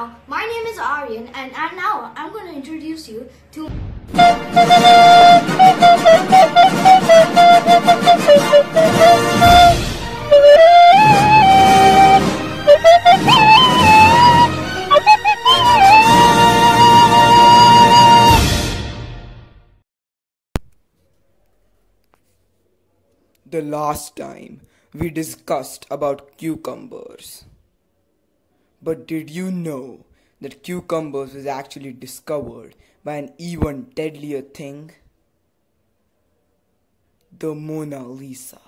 now, my name is Aryan, and, and now I'm going to introduce you to. The last time we discussed about cucumbers. But did you know that cucumbers was actually discovered by an even deadlier thing? The Mona Lisa.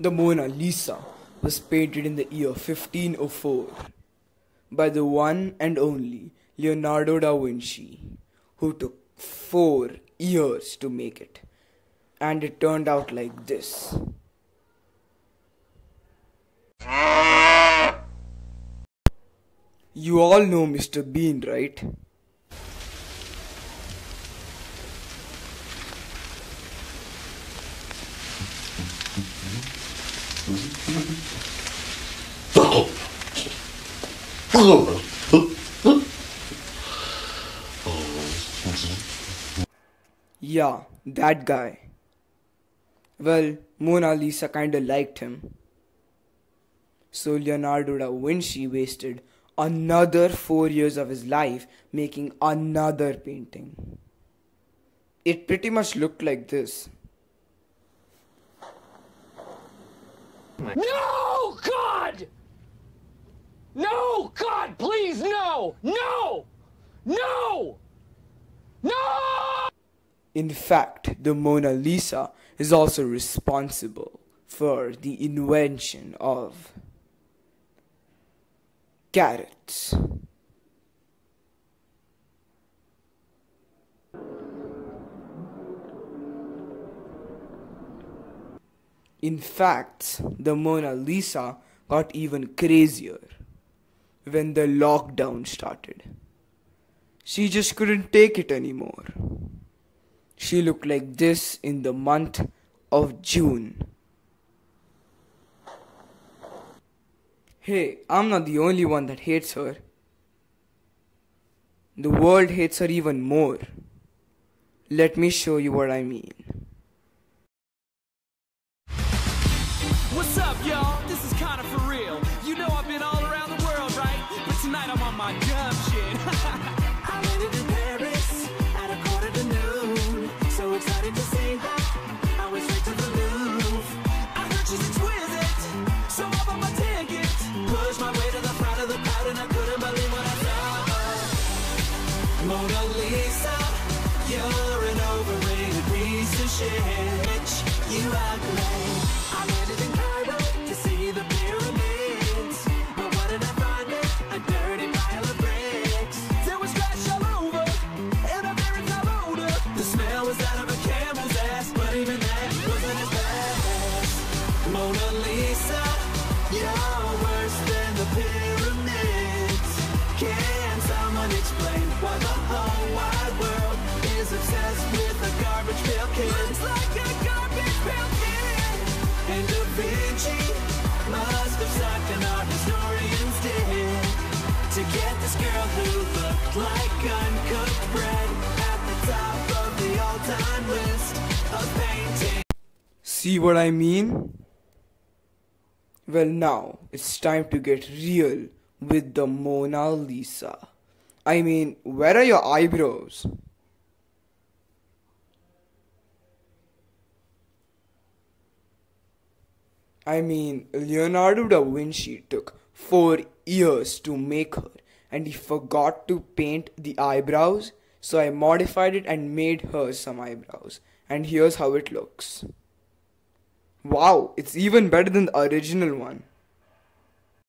The Mona Lisa was painted in the year 1504 by the one and only Leonardo da Vinci, who took four years to make it. And it turned out like this. You all know Mr. Bean, right? Yeah, that guy. Well, Mona Lisa kinda liked him. So Leonardo da Vinci wasted another four years of his life making another painting. It pretty much looked like this. No, God! No, God, please, no! No! No! No! In fact, the Mona Lisa is also responsible for the invention of carrots. In fact, the Mona Lisa got even crazier when the lockdown started. She just couldn't take it anymore. She looked like this in the month of June. Hey, I'm not the only one that hates her. The world hates her even more. Let me show you what I mean. What's up, y'all? This is for real. You know I've been all around the world, right? But tonight I'm on my dumb shit. Mona Lisa, you're an overrated piece of shit. You ugly. I landed in See what I mean? Well, now it's time to get real with the Mona Lisa. I mean, where are your eyebrows? I mean, Leonardo da Vinci took four years to make her, and he forgot to paint the eyebrows, so I modified it and made her some eyebrows. And here's how it looks. Wow, it's even better than the original one.